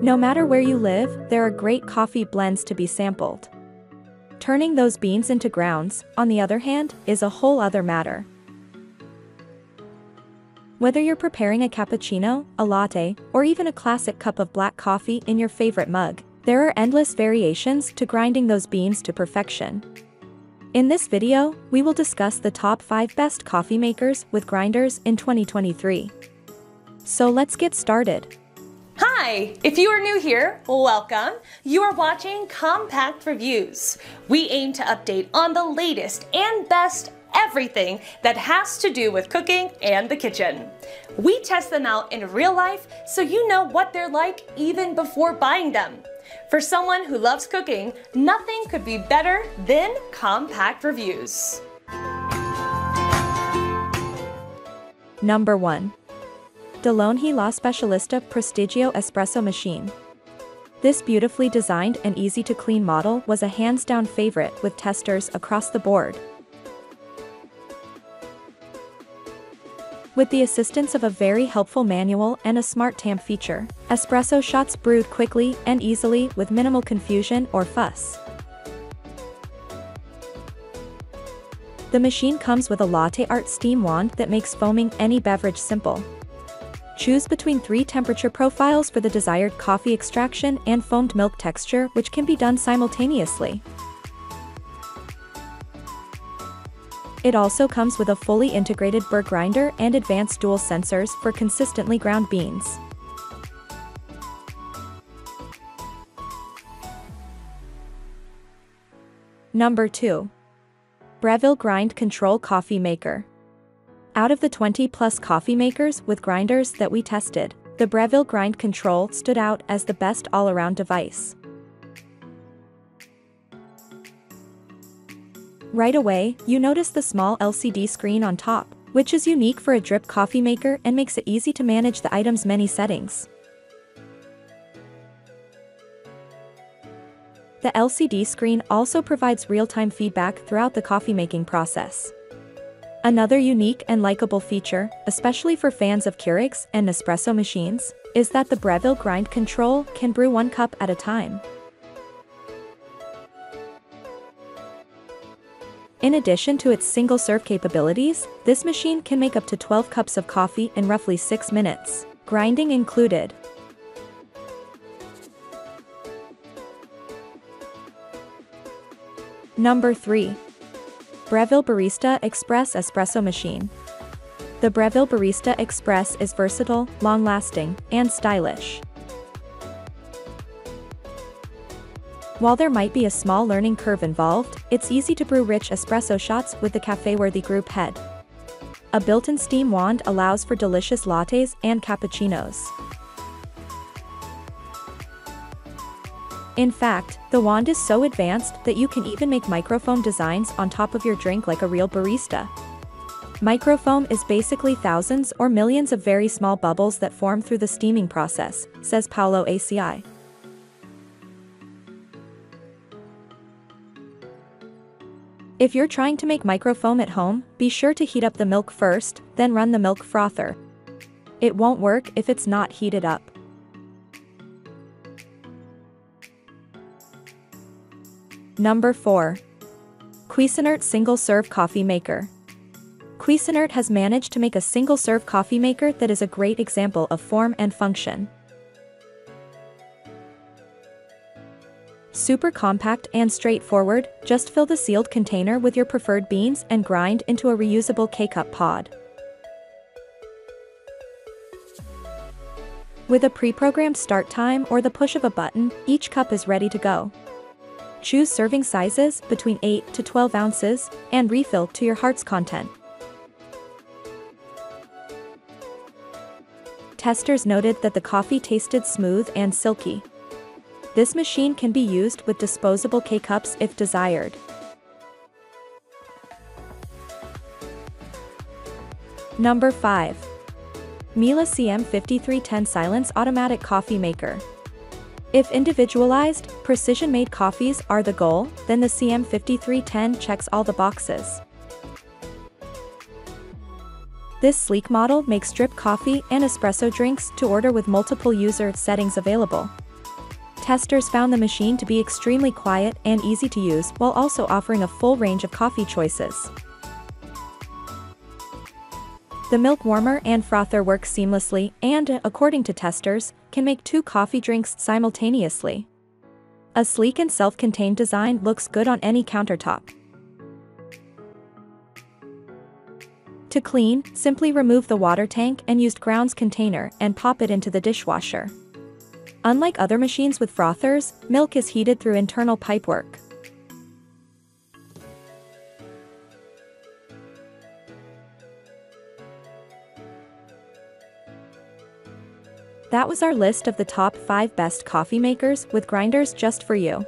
No matter where you live, there are great coffee blends to be sampled. Turning those beans into grounds, on the other hand, is a whole other matter. Whether you're preparing a cappuccino, a latte, or even a classic cup of black coffee in your favorite mug, there are endless variations to grinding those beans to perfection. In this video, we will discuss the top 5 best coffee makers with grinders in 2023. So let's get started. Hi! If you are new here, welcome. You are watching Compact Reviews. We aim to update on the latest and best everything that has to do with cooking and the kitchen. We test them out in real life so you know what they're like even before buying them. For someone who loves cooking, nothing could be better than Compact Reviews. Number 1. De'Longhi La Specialista Prestigio Espresso Machine. This beautifully designed and easy to clean model was a hands down favorite with testers across the board. With the assistance of a very helpful manual and a smart tamp feature, espresso shots brewed quickly and easily with minimal confusion or fuss. The machine comes with a latte art steam wand that makes foaming any beverage simple. Choose between three temperature profiles for the desired coffee extraction and foamed milk texture which can be done simultaneously. It also comes with a fully integrated burr grinder and advanced dual sensors for consistently ground beans. Number 2. Breville Grind Control Coffee Maker. Out of the 20 plus coffee makers with grinders that we tested, the Breville Grind Control stood out as the best all-around device. Right away, you notice the small LCD screen on top, which is unique for a drip coffee maker and makes it easy to manage the item's many settings. The LCD screen also provides real-time feedback throughout the coffee making process. Another unique and likable feature, especially for fans of Keurigs and Nespresso machines, is that the Breville grind control can brew one cup at a time. In addition to its single-serve capabilities, this machine can make up to 12 cups of coffee in roughly 6 minutes, grinding included. Number 3. Breville Barista Express Espresso Machine. The Breville Barista Express is versatile, long-lasting, and stylish. While there might be a small learning curve involved, it's easy to brew rich espresso shots with the cafe-worthy group head. A built-in steam wand allows for delicious lattes and cappuccinos. In fact, the wand is so advanced that you can even make microfoam designs on top of your drink like a real barista. Microfoam is basically thousands or millions of very small bubbles that form through the steaming process, says Paolo ACI. If you're trying to make microfoam at home, be sure to heat up the milk first, then run the milk frother. It won't work if it's not heated up. Number 4. Cuisinart Single Serve Coffee Maker. Cuisinart has managed to make a single-serve coffee maker that is a great example of form and function. Super compact and straightforward, just fill the sealed container with your preferred beans and grind into a reusable K-cup pod. With a pre-programmed start time or the push of a button, each cup is ready to go. Choose serving sizes between 8 to 12 ounces, and refill to your heart's content. Testers noted that the coffee tasted smooth and silky. This machine can be used with disposable K-cups if desired. Number 5. Miele CM5310 Silence Automatic Coffee Maker. If individualized, precision-made coffees are the goal, then the CM5310 checks all the boxes. This sleek model makes drip coffee and espresso drinks to order with multiple user settings available. Testers found the machine to be extremely quiet and easy to use while also offering a full range of coffee choices. The milk warmer and frother work seamlessly and, according to testers, can make two coffee drinks simultaneously. A sleek and self-contained design looks good on any countertop. To clean, simply remove the water tank and used grounds container and pop it into the dishwasher. Unlike other machines with frothers, milk is heated through internal pipework. That was our list of the top 5 best coffee makers with grinders just for you.